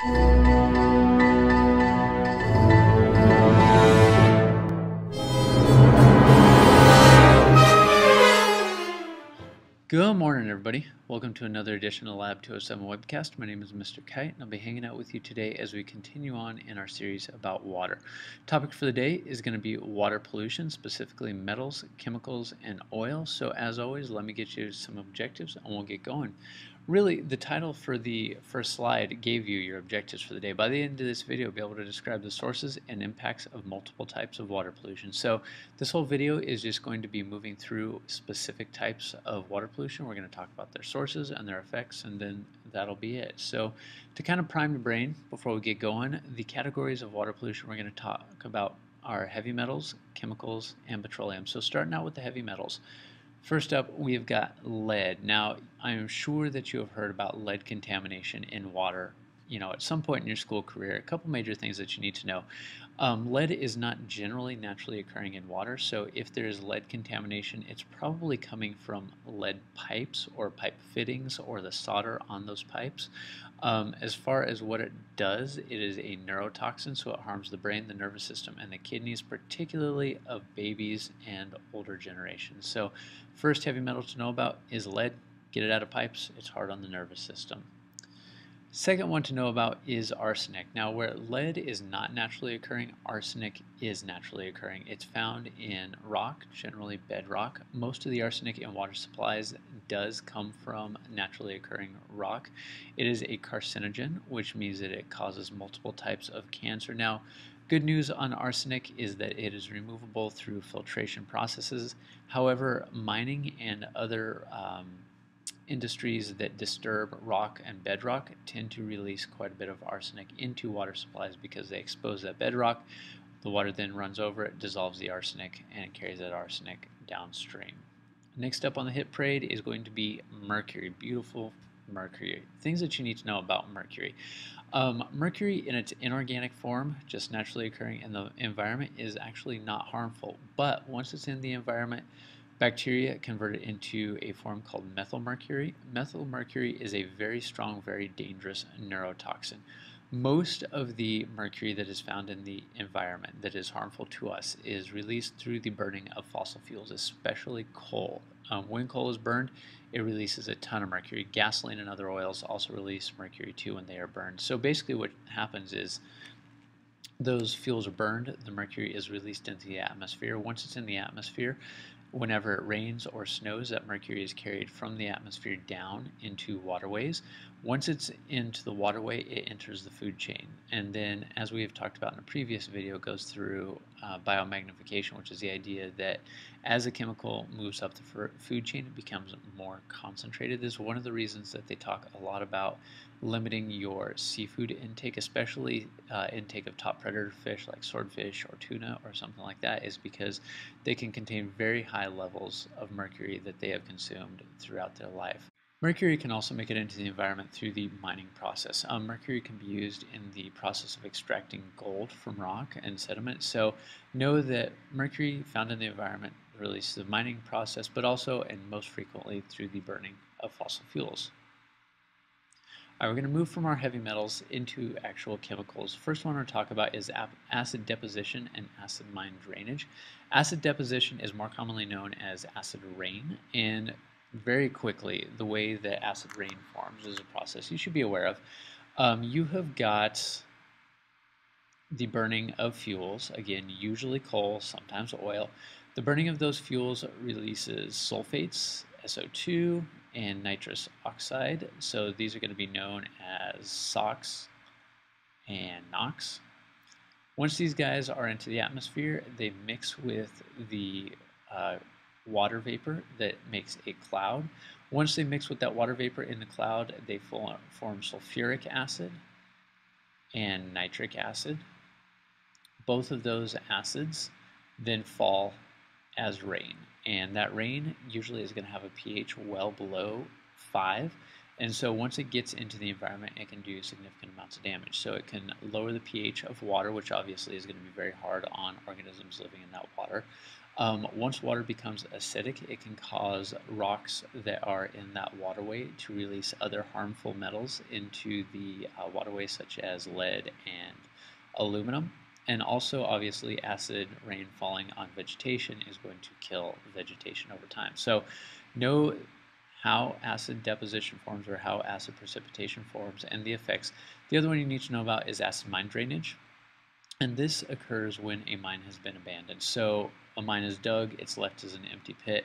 Good morning, everybody. Welcome to another edition of Lab 207 webcast. My name is Mr. Kite, and I'll be hanging out with you today as we continue on in our series about water. Topic for the day is going to be water pollution, specifically metals, chemicals, and oil. So, as always, let me get you some objectives, and we'll get going really the title for the first slide gave you your objectives for the day. By the end of this video, be able to describe the sources and impacts of multiple types of water pollution. So this whole video is just going to be moving through specific types of water pollution. We're going to talk about their sources and their effects, and then that'll be it. So to kind of prime your brain before we get going, the categories of water pollution we're going to talk about are heavy metals, chemicals, and petroleum. So starting out with the heavy metals. First up, we've got lead. Now, I'm sure that you have heard about lead contamination in water, you know, at some point in your school career. A couple major things that you need to know. Um, lead is not generally naturally occurring in water, so if there is lead contamination, it's probably coming from lead pipes or pipe fittings or the solder on those pipes. Um, as far as what it does, it is a neurotoxin, so it harms the brain, the nervous system, and the kidneys, particularly of babies and older generations. So, first heavy metal to know about is lead. Get it out of pipes, it's hard on the nervous system. Second one to know about is arsenic. Now, where lead is not naturally occurring, arsenic is naturally occurring. It's found in rock, generally bedrock. Most of the arsenic in water supplies does come from naturally occurring rock. It is a carcinogen, which means that it causes multiple types of cancer. Now, Good news on arsenic is that it is removable through filtration processes. However, mining and other um, industries that disturb rock and bedrock tend to release quite a bit of arsenic into water supplies because they expose that bedrock. The water then runs over it, dissolves the arsenic, and it carries that arsenic downstream. Next up on the hit parade is going to be mercury. Beautiful mercury. Things that you need to know about mercury. Um, mercury in its inorganic form, just naturally occurring in the environment, is actually not harmful. But once it's in the environment, Bacteria convert it into a form called methylmercury. Methylmercury is a very strong, very dangerous neurotoxin. Most of the mercury that is found in the environment that is harmful to us is released through the burning of fossil fuels, especially coal. Um, when coal is burned, it releases a ton of mercury. Gasoline and other oils also release mercury too when they are burned. So basically, what happens is those fuels are burned, the mercury is released into the atmosphere. Once it's in the atmosphere, whenever it rains or snows, that mercury is carried from the atmosphere down into waterways. Once it's into the waterway, it enters the food chain. And then, as we have talked about in a previous video, goes through uh, biomagnification, which is the idea that as a chemical moves up the food chain, it becomes more concentrated. This is one of the reasons that they talk a lot about limiting your seafood intake, especially uh, intake of top predator fish like swordfish or tuna or something like that, is because they can contain very high levels of mercury that they have consumed throughout their life. Mercury can also make it into the environment through the mining process. Um, mercury can be used in the process of extracting gold from rock and sediment. So know that mercury found in the environment releases the mining process, but also and most frequently through the burning of fossil fuels. We're going to move from our heavy metals into actual chemicals. First one we're to talk about is acid deposition and acid mine drainage. Acid deposition is more commonly known as acid rain, and very quickly, the way that acid rain forms is a process you should be aware of. Um, you have got the burning of fuels, again, usually coal, sometimes oil. The burning of those fuels releases sulfates, SO2, and nitrous oxide. So these are going to be known as SOx and NOx. Once these guys are into the atmosphere, they mix with the uh, water vapor that makes a cloud. Once they mix with that water vapor in the cloud, they form sulfuric acid and nitric acid. Both of those acids then fall as rain and that rain usually is going to have a pH well below 5 and so once it gets into the environment it can do significant amounts of damage. So it can lower the pH of water which obviously is going to be very hard on organisms living in that water. Um, once water becomes acidic, it can cause rocks that are in that waterway to release other harmful metals into the uh, waterway, such as lead and aluminum. And also, obviously, acid rain falling on vegetation is going to kill vegetation over time. So, know how acid deposition forms or how acid precipitation forms and the effects. The other one you need to know about is acid mine drainage. And this occurs when a mine has been abandoned. So a mine is dug, it's left as an empty pit.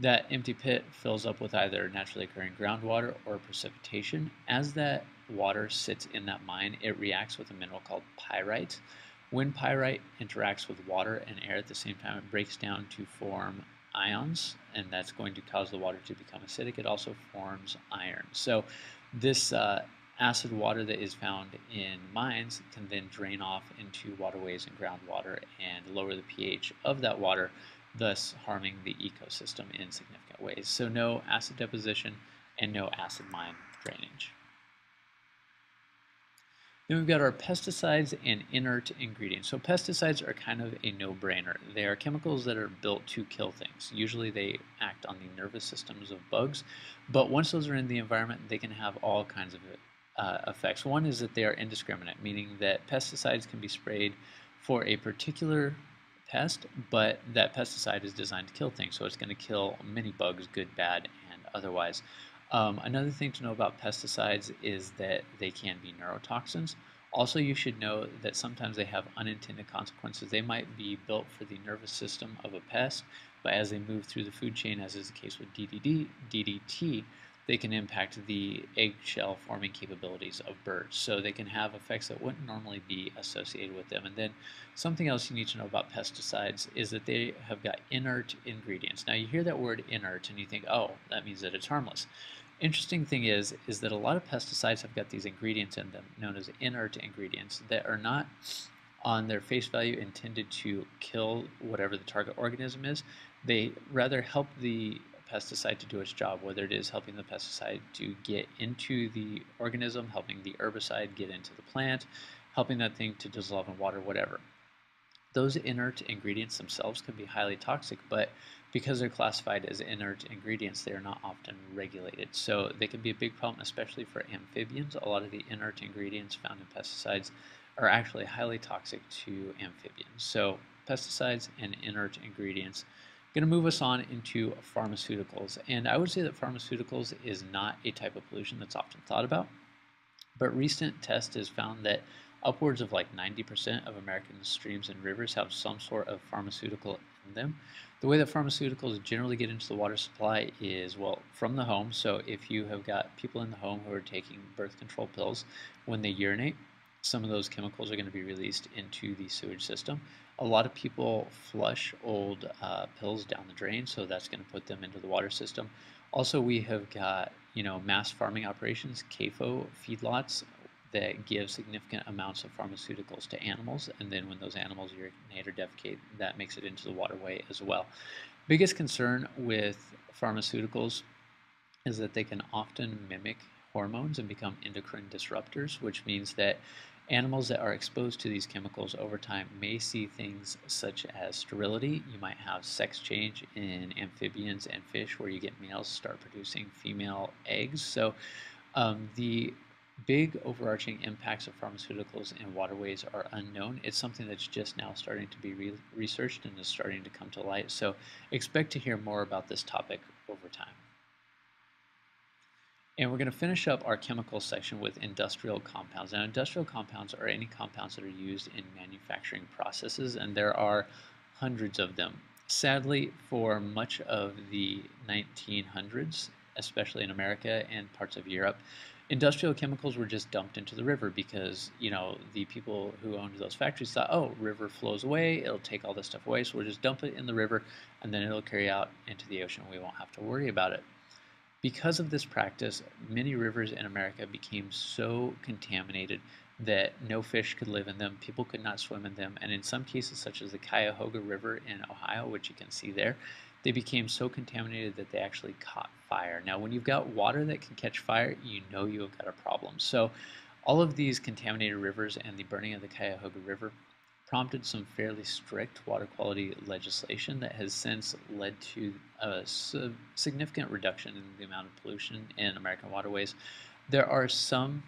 That empty pit fills up with either naturally occurring groundwater or precipitation. As that water sits in that mine, it reacts with a mineral called pyrite. When pyrite interacts with water and air at the same time, it breaks down to form ions, and that's going to cause the water to become acidic. It also forms iron. So this uh, acid water that is found in mines can then drain off into waterways and groundwater and lower the pH of that water, thus harming the ecosystem in significant ways. So know acid deposition and know acid mine drainage. Then we've got our pesticides and inert ingredients. So pesticides are kind of a no-brainer. They are chemicals that are built to kill things. Usually they act on the nervous systems of bugs, but once those are in the environment, they can have all kinds of uh, effects. One is that they are indiscriminate, meaning that pesticides can be sprayed for a particular pest, but that pesticide is designed to kill things, so it's going to kill many bugs, good, bad, and otherwise. Um, another thing to know about pesticides is that they can be neurotoxins. Also, you should know that sometimes they have unintended consequences. They might be built for the nervous system of a pest, but as they move through the food chain, as is the case with DDD, DDT, they can impact the eggshell forming capabilities of birds. So they can have effects that wouldn't normally be associated with them. And then something else you need to know about pesticides is that they have got inert ingredients. Now you hear that word inert and you think, oh, that means that it's harmless. Interesting thing is, is that a lot of pesticides have got these ingredients in them known as inert ingredients that are not on their face value intended to kill whatever the target organism is. They rather help the pesticide to do its job, whether it is helping the pesticide to get into the organism, helping the herbicide get into the plant, helping that thing to dissolve in water, whatever. Those inert ingredients themselves can be highly toxic, but because they're classified as inert ingredients, they are not often regulated. So they can be a big problem, especially for amphibians. A lot of the inert ingredients found in pesticides are actually highly toxic to amphibians. So pesticides and inert ingredients going to move us on into pharmaceuticals. And I would say that pharmaceuticals is not a type of pollution that's often thought about. But recent tests has found that upwards of like 90% of American streams and rivers have some sort of pharmaceutical in them. The way that pharmaceuticals generally get into the water supply is, well, from the home. So if you have got people in the home who are taking birth control pills, when they urinate, some of those chemicals are going to be released into the sewage system. A lot of people flush old uh, pills down the drain, so that's going to put them into the water system. Also, we have got you know mass farming operations, CAFO feedlots that give significant amounts of pharmaceuticals to animals, and then when those animals urinate or defecate, that makes it into the waterway as well. Biggest concern with pharmaceuticals is that they can often mimic hormones and become endocrine disruptors, which means that Animals that are exposed to these chemicals over time may see things such as sterility. You might have sex change in amphibians and fish where you get males start producing female eggs. So um, the big overarching impacts of pharmaceuticals in waterways are unknown. It's something that's just now starting to be re researched and is starting to come to light. So expect to hear more about this topic over time. And we're going to finish up our chemical section with industrial compounds. Now, industrial compounds are any compounds that are used in manufacturing processes, and there are hundreds of them. Sadly, for much of the 1900s, especially in America and parts of Europe, industrial chemicals were just dumped into the river because, you know, the people who owned those factories thought, oh, river flows away, it'll take all this stuff away, so we'll just dump it in the river, and then it'll carry out into the ocean. We won't have to worry about it. Because of this practice, many rivers in America became so contaminated that no fish could live in them, people could not swim in them, and in some cases, such as the Cuyahoga River in Ohio, which you can see there, they became so contaminated that they actually caught fire. Now, when you've got water that can catch fire, you know you have got a problem. So, all of these contaminated rivers and the burning of the Cuyahoga River prompted some fairly strict water quality legislation that has since led to a significant reduction in the amount of pollution in American waterways. There are some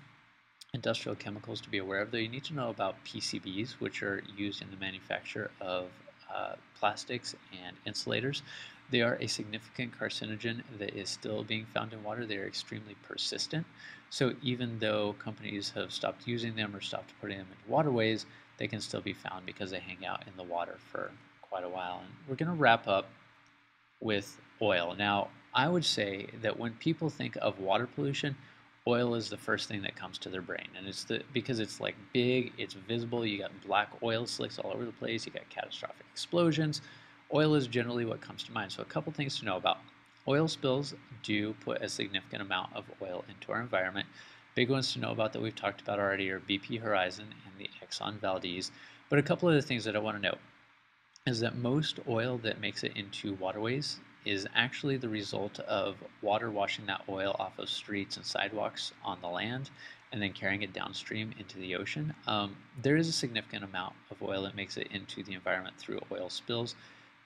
industrial chemicals to be aware of, though you need to know about PCBs, which are used in the manufacture of uh, plastics and insulators. They are a significant carcinogen that is still being found in water. They are extremely persistent. So even though companies have stopped using them or stopped putting them into waterways, they can still be found because they hang out in the water for quite a while. And we're going to wrap up with oil. Now, I would say that when people think of water pollution, oil is the first thing that comes to their brain and it's the because it's like big it's visible you got black oil slicks all over the place you got catastrophic explosions oil is generally what comes to mind so a couple things to know about oil spills do put a significant amount of oil into our environment big ones to know about that we've talked about already are bp horizon and the exxon valdez but a couple of the things that i want to note is that most oil that makes it into waterways is actually the result of water washing that oil off of streets and sidewalks on the land and then carrying it downstream into the ocean. Um, there is a significant amount of oil that makes it into the environment through oil spills,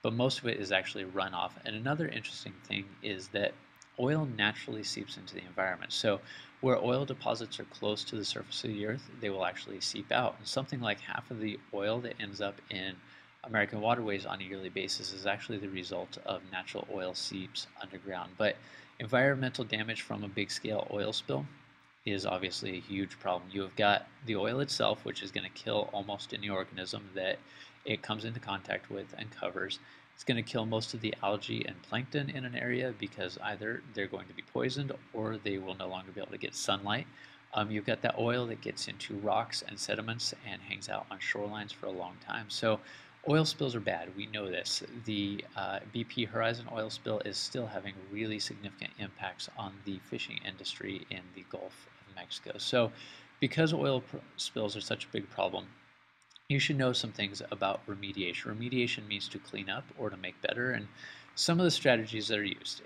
but most of it is actually runoff. And another interesting thing is that oil naturally seeps into the environment. So where oil deposits are close to the surface of the earth, they will actually seep out. And something like half of the oil that ends up in American waterways on a yearly basis is actually the result of natural oil seeps underground. But environmental damage from a big scale oil spill is obviously a huge problem. You have got the oil itself, which is going to kill almost any organism that it comes into contact with and covers. It's going to kill most of the algae and plankton in an area because either they're going to be poisoned or they will no longer be able to get sunlight. Um, you've got that oil that gets into rocks and sediments and hangs out on shorelines for a long time. So Oil spills are bad. We know this. The uh, BP Horizon oil spill is still having really significant impacts on the fishing industry in the Gulf of Mexico. So, because oil spills are such a big problem, you should know some things about remediation. Remediation means to clean up or to make better, and some of the strategies that are used.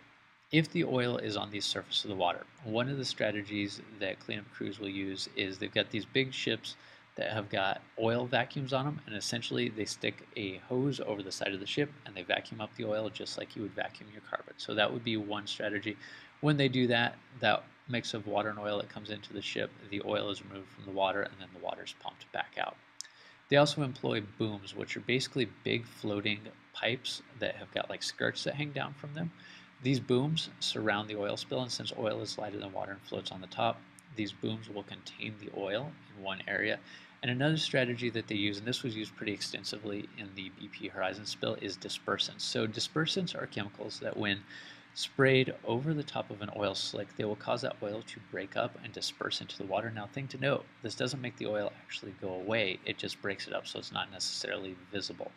If the oil is on the surface of the water, one of the strategies that cleanup crews will use is they've got these big ships that have got oil vacuums on them and essentially they stick a hose over the side of the ship and they vacuum up the oil just like you would vacuum your carpet. So that would be one strategy. When they do that, that mix of water and oil that comes into the ship, the oil is removed from the water and then the water is pumped back out. They also employ booms, which are basically big floating pipes that have got like skirts that hang down from them. These booms surround the oil spill, and since oil is lighter than water and floats on the top, these booms will contain the oil in one area and another strategy that they use, and this was used pretty extensively in the BP Horizon spill, is dispersants. So dispersants are chemicals that when sprayed over the top of an oil slick, they will cause that oil to break up and disperse into the water. Now, thing to note, this doesn't make the oil actually go away, it just breaks it up so it's not necessarily visible.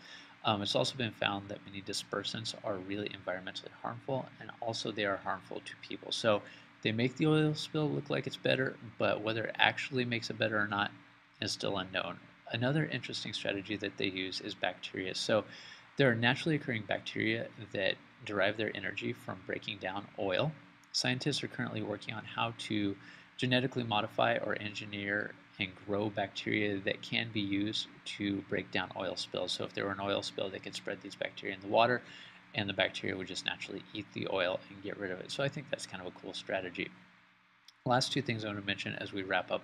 Um, it's also been found that many dispersants are really environmentally harmful and also they are harmful to people. So they make the oil spill look like it's better, but whether it actually makes it better or not is still unknown. Another interesting strategy that they use is bacteria. So there are naturally occurring bacteria that derive their energy from breaking down oil. Scientists are currently working on how to genetically modify or engineer and grow bacteria that can be used to break down oil spills. So if there were an oil spill, they could spread these bacteria in the water and the bacteria would just naturally eat the oil and get rid of it. So I think that's kind of a cool strategy. Last two things I want to mention as we wrap up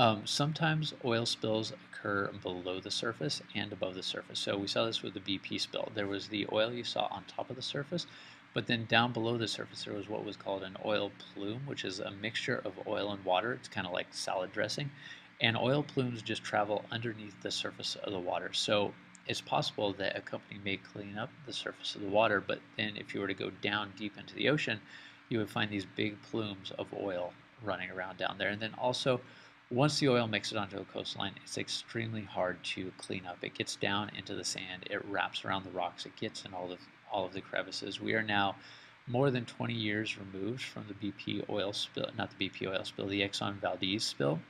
um, sometimes oil spills occur below the surface and above the surface. So we saw this with the BP spill. There was the oil you saw on top of the surface, but then down below the surface there was what was called an oil plume, which is a mixture of oil and water. It's kind of like salad dressing. And oil plumes just travel underneath the surface of the water. So it's possible that a company may clean up the surface of the water, but then if you were to go down deep into the ocean, you would find these big plumes of oil running around down there. And then also once the oil makes it onto the coastline, it's extremely hard to clean up. It gets down into the sand, it wraps around the rocks, it gets in all of all of the crevices. We are now more than 20 years removed from the BP oil spill, not the BP oil spill, the Exxon Valdez spill,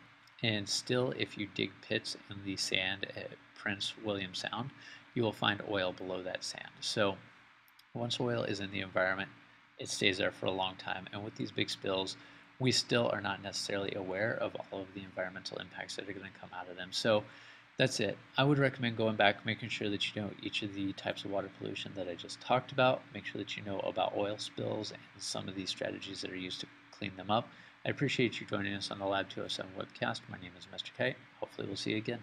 and still, if you dig pits in the sand at Prince William Sound, you will find oil below that sand. So, once oil is in the environment, it stays there for a long time. And with these big spills, we still are not necessarily aware of all of the environmental impacts that are going to come out of them. So That's it. I would recommend going back, making sure that you know each of the types of water pollution that I just talked about. Make sure that you know about oil spills and some of these strategies that are used to clean them up. I appreciate you joining us on the Lab 207 webcast. My name is Mr. Kite. Hopefully we'll see you again.